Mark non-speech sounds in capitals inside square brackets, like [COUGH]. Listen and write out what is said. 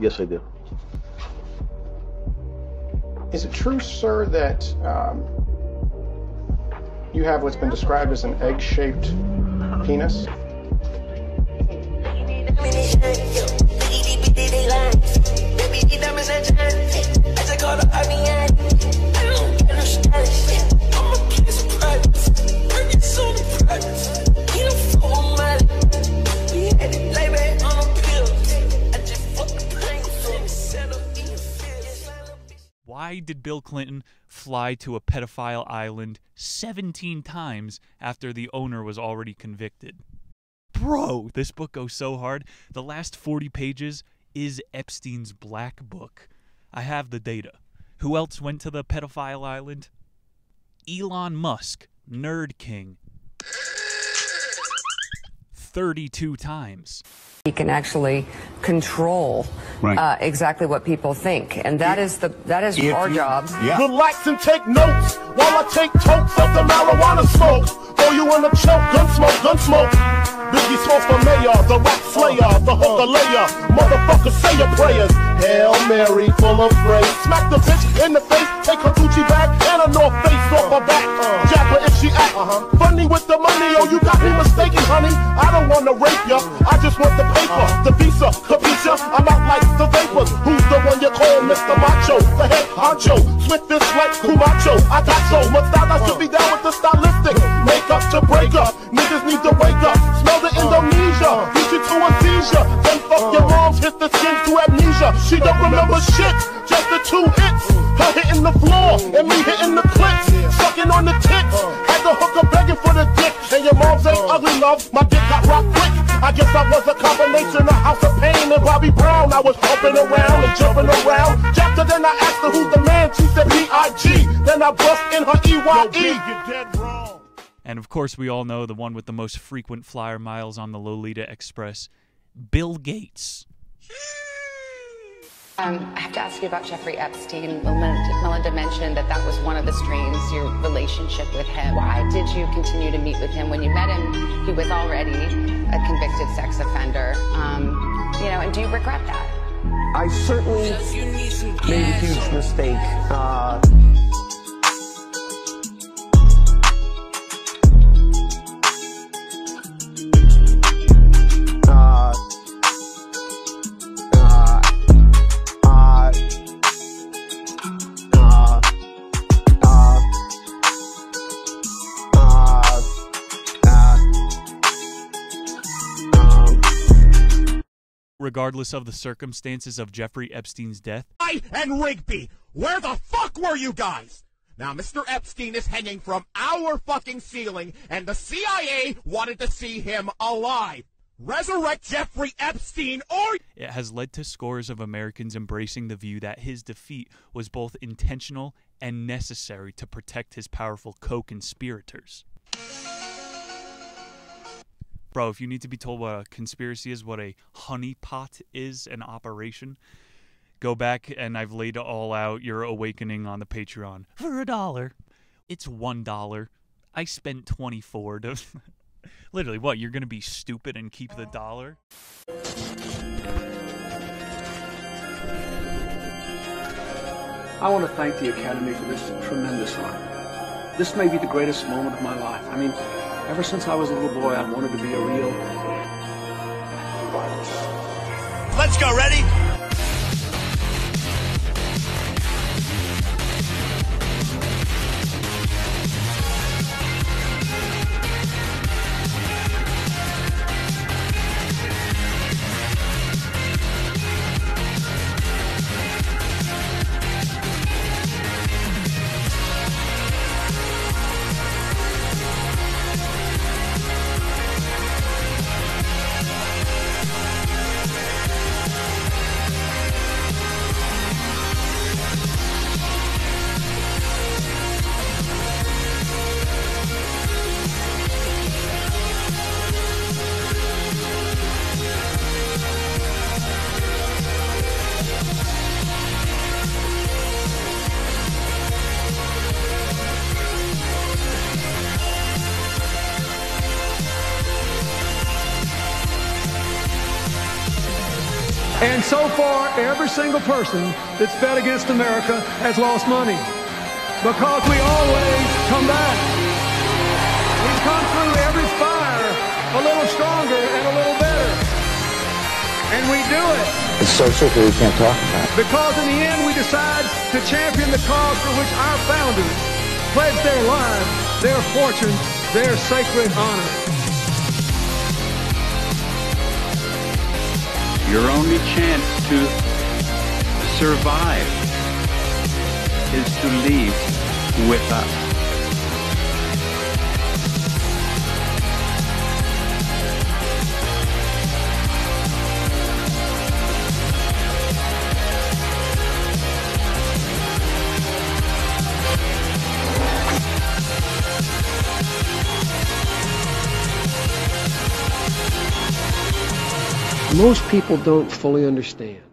Yes, I do. Is it true, sir, that um, you have what's been described as an egg-shaped penis? Did Bill Clinton fly to a pedophile island 17 times after the owner was already convicted? Bro, this book goes so hard. The last 40 pages is Epstein's black book. I have the data. Who else went to the pedophile island? Elon Musk, Nerd King. 32 times. He can actually control Right. uh, exactly what people think, and that is the that is If our you- job. Yeah. Relax and take notes while I take totes of the marijuana smoke. Throw you in a choke, gun smoke, gun smoke. Biggie smoke for mayor, the rap slayer, the hooker layer. Motherfucker, say your prayers. Hail Mary, full of grace. Smack the bitch in the face, Wanna rape ya, I just want the paper, the visa, capisha. I'm out like the vapors. Who's the one you call Mr. Macho? The head honcho, swiftest like Camacho. I got so much style, I should be down with the stylistic. Make up to break up, niggas need to wake up. Smell the Indonesia, beat you to a seizure. Then fuck your moms, hit the skin to amnesia. She don't remember shit, just the two hits. Her hitting the floor, and me hitting the clips. Ugly, love, my dick got rocked quick. I guess I was a combination of House of Pain and Bobby Brown. I was hopping around and jumping around. After then I asked her who's the man, she said B.I.G. Then I bust in her E-Y-E. You're dead wrong. And of course, we all know the one with the most frequent flyer miles on the Lolita Express Bill Gates. [LAUGHS] Um, I have to ask you about Jeffrey Epstein. Melinda, Melinda mentioned that that was one of the strains, your relationship with him. Why did you continue to meet with him? When you met him, he was already a convicted sex offender. Um, you know, and do you regret that? I certainly made a huge mistake. Uh, uh, Regardless of the circumstances of Jeffrey Epstein's death, I and Rigby, where the fuck were you guys? Now, Mr. Epstein is hanging from our fucking ceiling, and the CIA wanted to see him alive. Resurrect Jeffrey Epstein, or it has led to scores of Americans embracing the view that his defeat was both intentional and necessary to protect his powerful co conspirators. Bro, if you need to be told what a conspiracy is, what a honeypot is, an operation, go back and I've laid it all out your awakening on the Patreon for a dollar. It's one dollar. I spent twenty four to [LAUGHS] literally what, you're gonna be stupid and keep the dollar? I want to thank the Academy for this tremendous honor. This may be the greatest moment of my life. I mean, ever since I was a little boy, I wanted to be a real. let's go. Ready? So far, every single person that's bet against America has lost money because we always come back. We come through every fire a little stronger and a little better. And we do it. It's so simple we can't talk about it. Because in the end, we decide to champion the cause for which our founders pledged their lives, their fortune, their sacred honor. Your only chance to survive is to leave with us. Most people don't fully understand